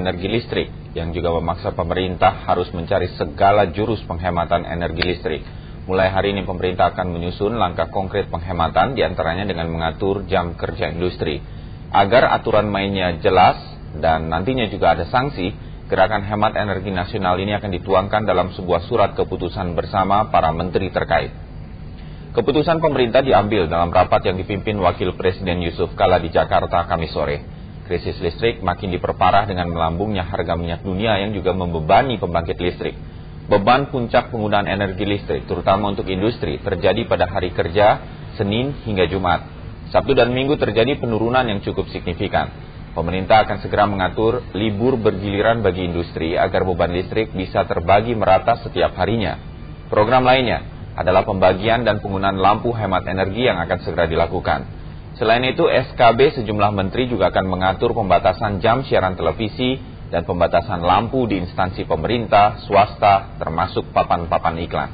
energi listrik yang juga memaksa pemerintah harus mencari segala jurus penghematan energi listrik. Mulai hari ini pemerintah akan menyusun langkah konkret penghematan di antaranya dengan mengatur jam kerja industri. Agar aturan mainnya jelas dan nantinya juga ada sanksi, gerakan hemat energi nasional ini akan dituangkan dalam sebuah surat keputusan bersama para menteri terkait. Keputusan pemerintah diambil dalam rapat yang dipimpin Wakil Presiden Yusuf Kala di Jakarta Kamis sore. Krisis listrik makin diperparah dengan melambungnya harga minyak dunia yang juga membebani pembangkit listrik. Beban puncak penggunaan energi listrik, terutama untuk industri, terjadi pada hari kerja, Senin hingga Jumat. Sabtu dan Minggu terjadi penurunan yang cukup signifikan. Pemerintah akan segera mengatur libur bergiliran bagi industri agar beban listrik bisa terbagi merata setiap harinya. Program lainnya adalah pembagian dan penggunaan lampu hemat energi yang akan segera dilakukan. Selain itu, SKB sejumlah menteri juga akan mengatur pembatasan jam siaran televisi dan pembatasan lampu di instansi pemerintah, swasta, termasuk papan-papan iklan.